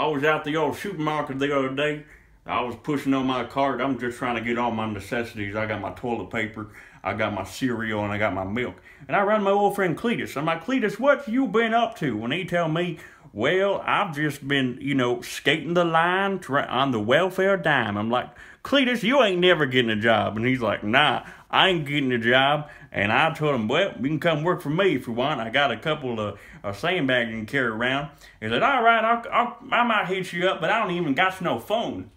I was out the old supermarket the other day. I was pushing on my cart. I'm just trying to get all my necessities. I got my toilet paper, I got my cereal, and I got my milk. And I run my old friend Cletus. I'm like, Cletus, what you been up to? And he tell me, well, I've just been, you know, skating the line on the welfare dime. I'm like, Cletus, you ain't never getting a job. And he's like, nah, I ain't getting a job. And I told him, well, you can come work for me if you want. I got a couple of uh, sandbags you can carry around. He said, all right, I'll, I'll, I might hit you up, but I don't even got no phone.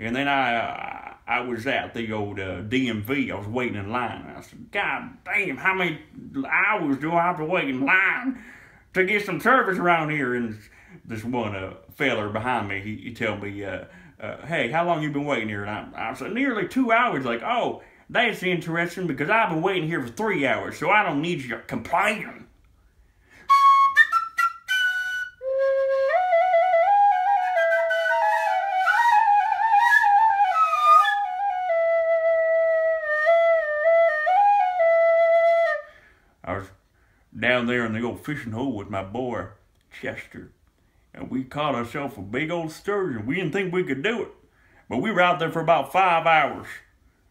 And then I, I was at the old uh, DMV. I was waiting in line. I said, God damn, how many hours do I have to wait in line to get some service around here? And this one uh, feller behind me, he, he tell me, uh, uh, hey, how long you been waiting here? And I, I said, nearly two hours. Like, oh, that's interesting because I've been waiting here for three hours, so I don't need your complaining. Down there in the old fishing hole with my boy, Chester. And we caught ourselves a big old sturgeon. We didn't think we could do it. But we were out there for about five hours.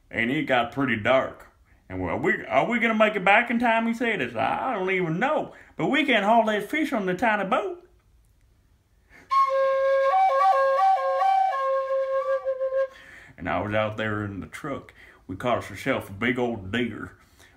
And it got pretty dark. And well, we, are we going to make it back in time? He said, it's, I don't even know. But we can't haul that fish on the tiny boat. And I was out there in the truck. We caught ourselves a big old deer.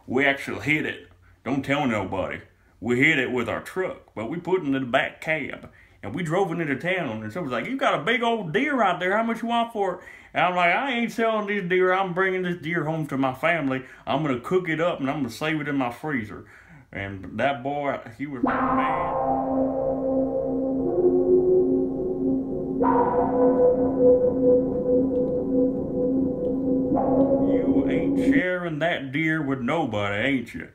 We actually hit it don't tell nobody. We hit it with our truck, but we put it in the back cab. And we drove it into town. And someone's like, you got a big old deer out there. How much you want for it? And I'm like, I ain't selling this deer. I'm bringing this deer home to my family. I'm going to cook it up and I'm going to save it in my freezer. And that boy, he was mad. You ain't sharing that deer with nobody, ain't you?